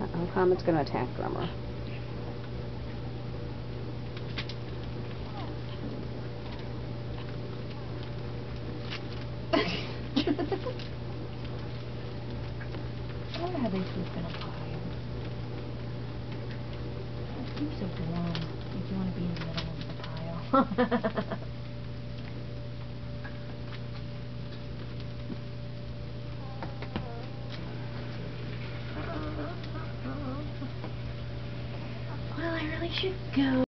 Uncommon, going to attack Drummer. I wonder how they sleep in a pile. It seems so warm. Like you want to be in the middle of the pile. I really should go.